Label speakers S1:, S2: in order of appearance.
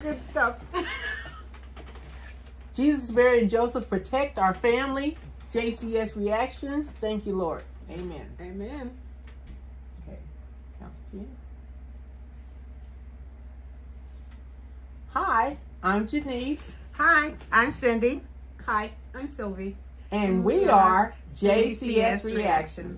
S1: Good stuff.
S2: Jesus, Mary, and Joseph protect our family. JCS reactions. Thank you, Lord. Amen.
S1: Amen.
S2: Okay, count to ten. Hi, I'm Janice,
S3: Hi, I'm Cindy.
S1: Hi, I'm Sylvie.
S2: and we are JCS Reactions.